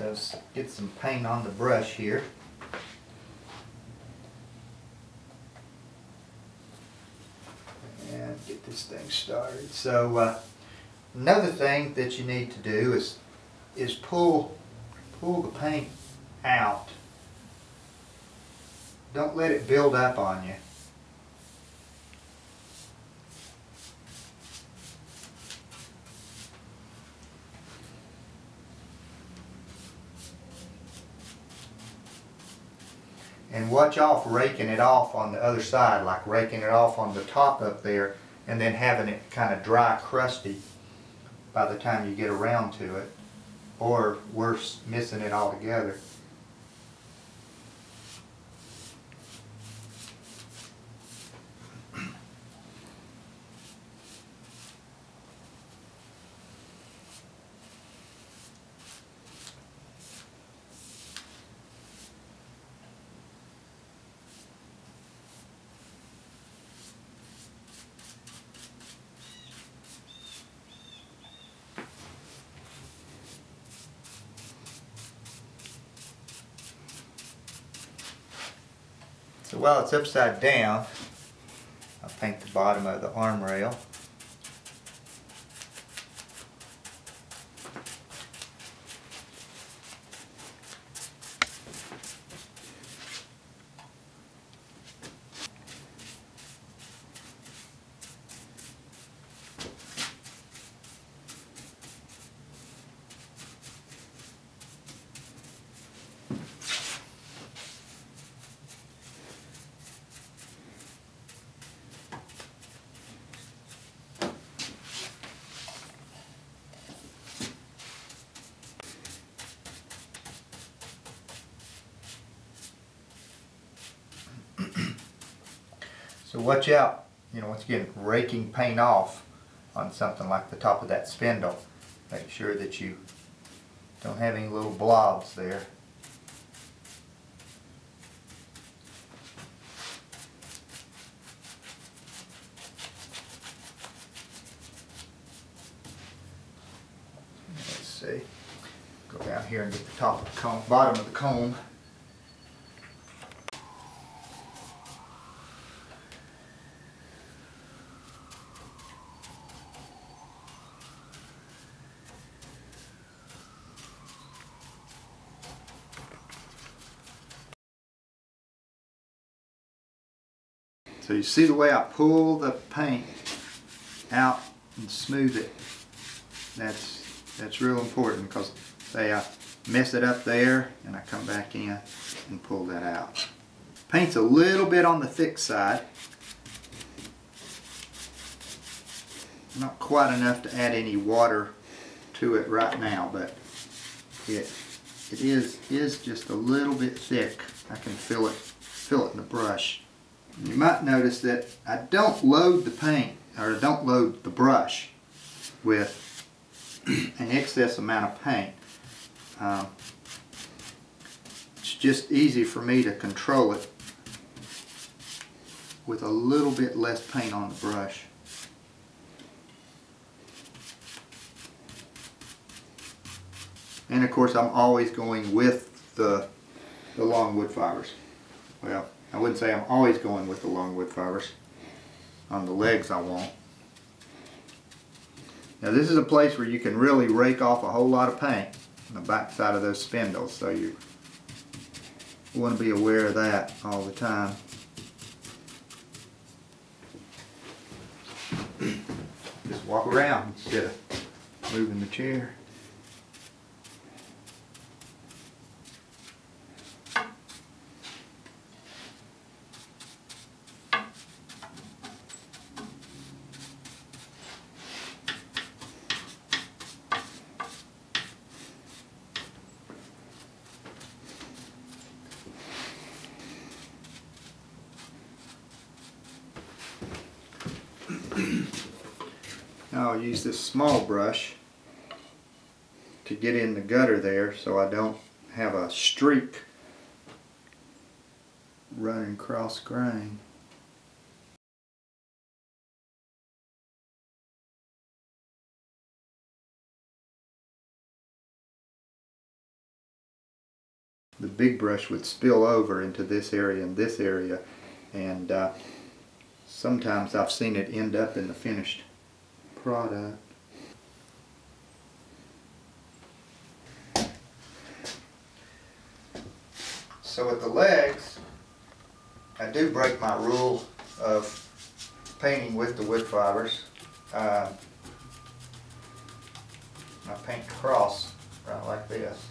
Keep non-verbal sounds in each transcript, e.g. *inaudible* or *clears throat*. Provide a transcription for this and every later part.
So s- get some paint on the brush here. And get this thing started. So uh, another thing that you need to do is is pull pull the paint out. Don't let it build up on you. And watch off raking it off on the other side, like raking it off on the top up there and then having it kind of dry crusty by the time you get around to it. Or worse, missing it altogether. While it's upside down, I'll paint the bottom of the arm rail. So watch out, you know, once again, raking paint off on something like the top of that spindle. Make sure that you don't have any little blobs there. Let's see. Go down here and get the top of the comb, bottom of the comb. So you see the way I pull the paint out and smooth it. That's that's real important because say I uh, mess it up there and I come back in and pull that out. Paint's a little bit on the thick side. Not quite enough to add any water to it right now, but it it is is just a little bit thick. I can feel it feel it in the brush. You might notice that I don't load the paint, or I don't load the brush with *clears throat* an excess amount of paint. Um, it's just easy for me to control it with a little bit less paint on the brush. And of course I'm always going with the, the long wood fibers. Well, I wouldn't say I'm always going with the long wood fibers. On the legs I won't. Now this is a place where you can really rake off a whole lot of paint on the back side of those spindles, so you want to be aware of that all the time. Just walk around instead of moving the chair. Now I'll use this small brush to get in the gutter there so I don't have a streak running cross grain. the big brush would spill over into this area and this area and uh, sometimes I've seen it end up in the finished product. So with the legs, I do break my rule of painting with the wood fibers. Uh, I paint cross right like this.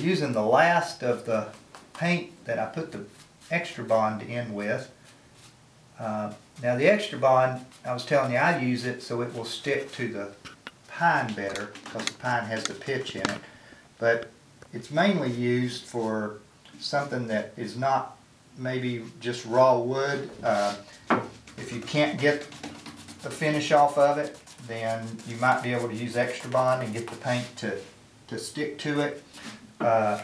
Using the last of the paint that I put the extra bond in with. Uh, now the extra bond, I was telling you I use it so it will stick to the pine better because the pine has the pitch in it. But it's mainly used for something that is not maybe just raw wood. Uh, if you can't get the finish off of it, then you might be able to use extra bond and get the paint to, to stick to it. Uh,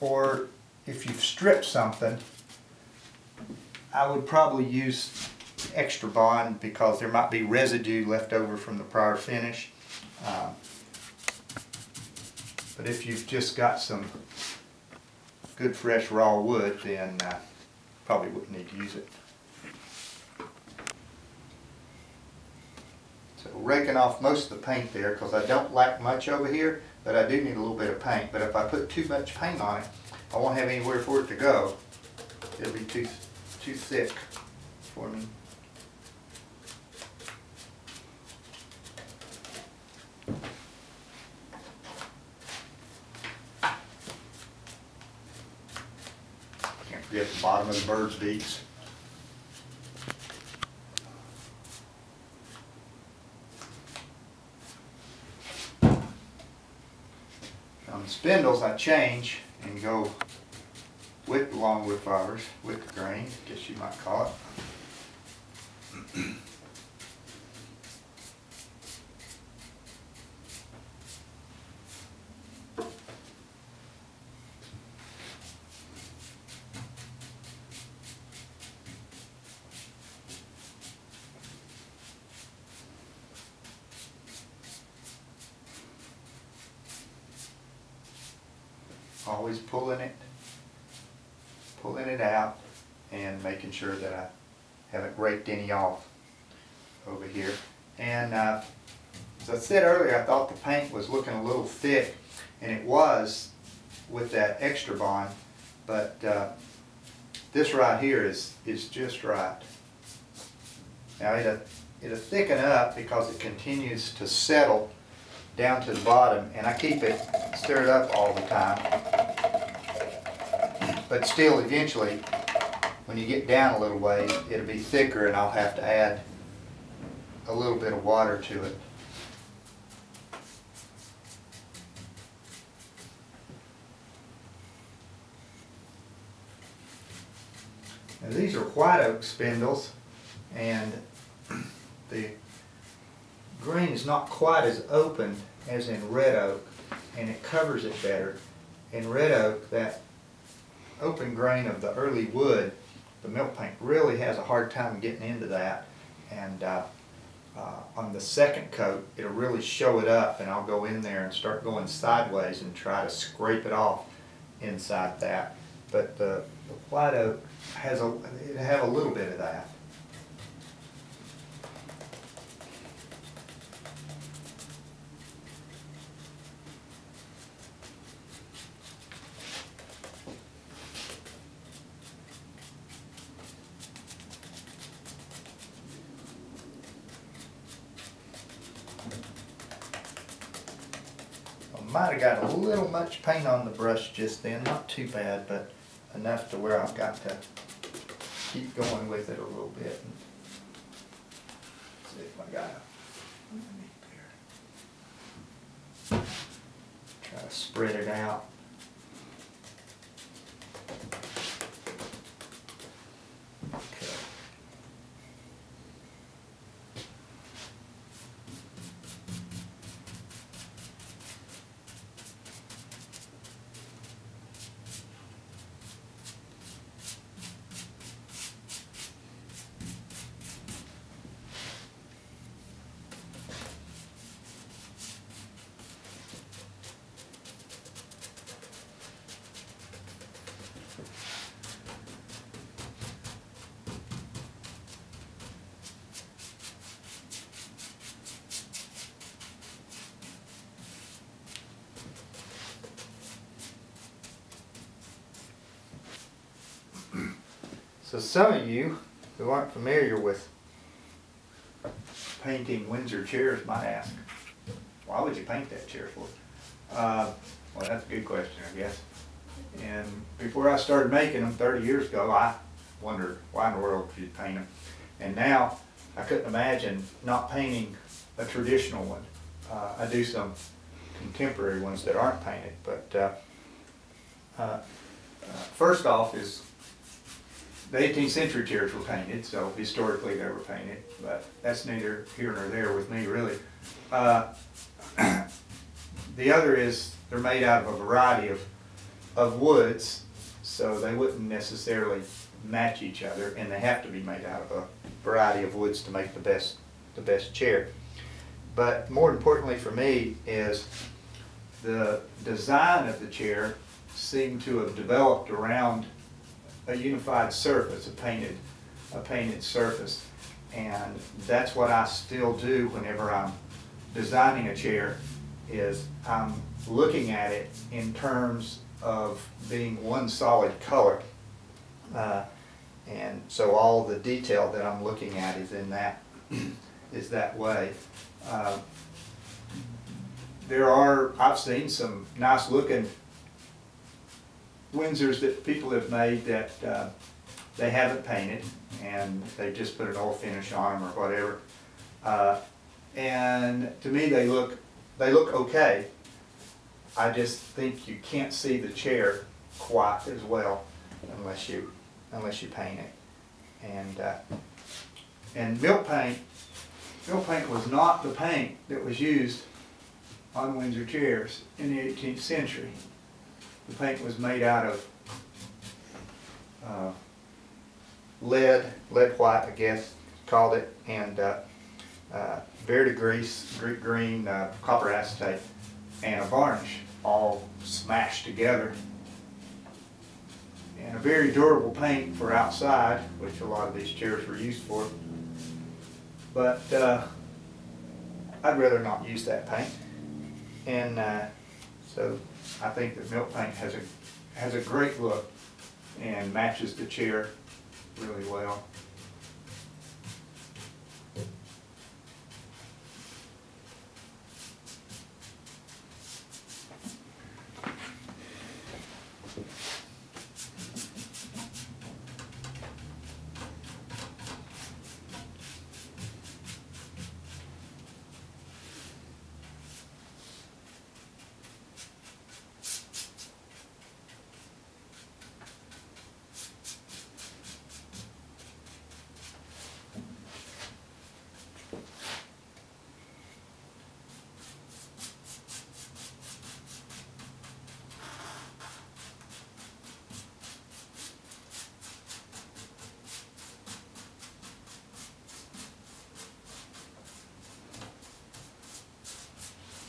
or if you've stripped something, I would probably use extra bond because there might be residue left over from the prior finish. Um, but if you've just got some good fresh raw wood, then uh, probably wouldn't need to use it. So raking off most of the paint there because I don't lack much over here, but I do need a little bit of paint. But if I put too much paint on it, I won't have anywhere for it to go. It'll be too, too thick for me. Can't forget the bottom of the bird's beaks. On the spindles, I change and go with the longwood fibers, with the grain, guess you might call it. Always pulling it, pulling it out and making sure that I haven't raked any off over here. And uh, as I said earlier, I thought the paint was looking a little thick, and it was with that extra bond, but uh, this right here is, is just right. Now it'll, it'll thicken up because it continues to settle down to the bottom and I keep it stirred up all the time. But still eventually, when you get down a little ways, it'll be thicker and I'll have to add a little bit of water to it. Now these are white oak spindles and the green is not quite as open as in red oak and it covers it better. In red oak, that open grain of the early wood, the milk paint really has a hard time getting into that. And uh, uh, on the second coat, it'll really show it up and I'll go in there and start going sideways and try to scrape it off inside that. But the, the white oak has a, it have a little bit of that. Might have got a little much paint on the brush just then, not too bad, but enough to where I've got to keep going with it a little bit. And See if I got it. Try to spread it out. Okay. So some of you who aren't familiar with painting Windsor chairs might ask, why would you paint that chair for? Uh, well, that's a good question, I guess. And before I started making them 30 years ago, I wondered why in the world would you paint them? And now I couldn't imagine not painting a traditional one. Uh, I do some contemporary ones that aren't painted, but uh, uh, uh, first off is the 18th century chairs were painted, so historically they were painted, but that's neither here nor there with me really. Uh, *clears throat* the other is they're made out of a variety of, of woods, so they wouldn't necessarily match each other, and they have to be made out of a variety of woods to make the best, the best chair. But more importantly for me is the design of the chair seemed to have developed around a unified surface, a painted, a painted surface. And that's what I still do whenever I'm designing a chair, is I'm looking at it in terms of being one solid color. Uh, and so all the detail that I'm looking at is in that, *clears throat* is that way. Uh, there are, I've seen some nice looking Windsors that people have made that uh, they haven't painted and they just put an oil finish on them or whatever. Uh, and to me, they look they look okay. I just think you can't see the chair quite as well unless you unless you paint it. And uh, and milk paint milk paint was not the paint that was used on Windsor chairs in the 18th century. The paint was made out of uh, lead, lead white, I guess, called it, and uh, uh, verdigris, green, uh, copper acetate, and a varnish, all smashed together. And a very durable paint for outside, which a lot of these chairs were used for. But uh, I'd rather not use that paint. And uh, So I think that milk paint has a, has a great look and matches the chair really well.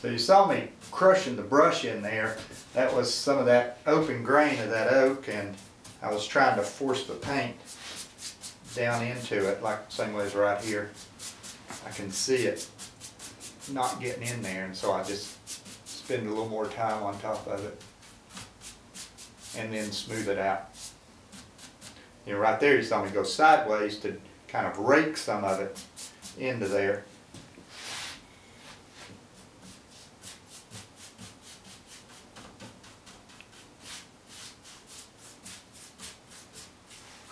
So you saw me crushing the brush in there. That was some of that open grain of that oak and I was trying to force the paint down into it like the same way as right here. I can see it not getting in there and so I just spend a little more time on top of it and then smooth it out. You know, right there you saw me go sideways to kind of rake some of it into there.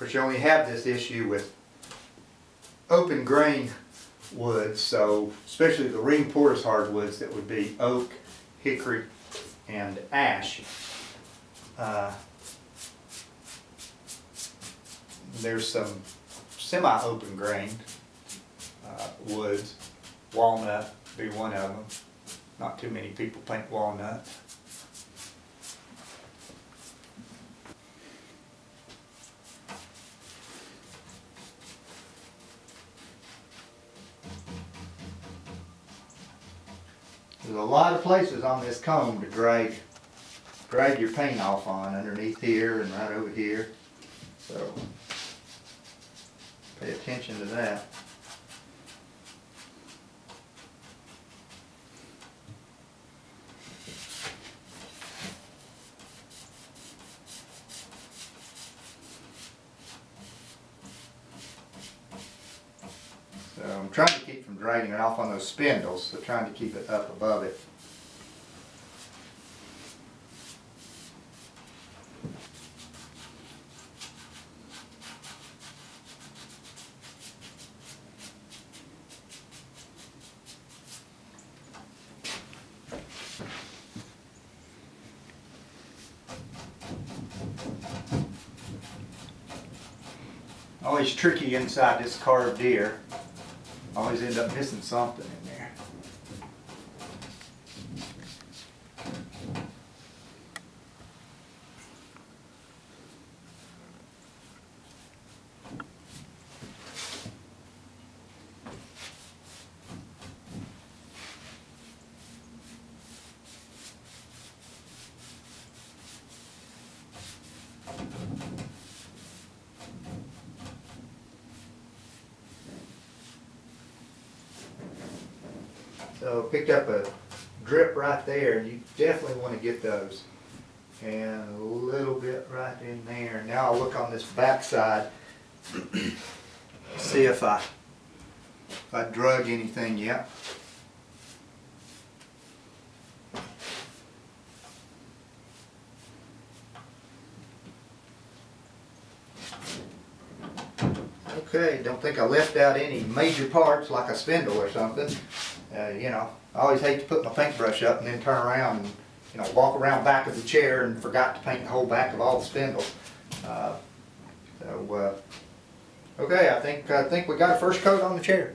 Course, you only have this issue with open grain woods, so especially the ring porous hardwoods that would be oak, hickory, and ash. Uh, there's some semi-open grain uh, woods, walnut be one of them. Not too many people paint walnut. A lot of places on this comb to drag, drag your paint off on, underneath here and right over here. So, pay attention to that. So I'm trying to keep from dragging it off on those spindles, so trying to keep it up above it. Always tricky inside this carved ear. Always end up missing something in there. So picked up a drip right there, and you definitely want to get those. And a little bit right in there. Now I'll look on this back side, see if I, if I drug anything yet. Okay, don't think I left out any major parts like a spindle or something. Uh, you know, I always hate to put my paintbrush up and then turn around and, you know, walk around back of the chair and forgot to paint the whole back of all the spindles. Uh, so, uh, okay, I think, I think we got a first coat on the chair.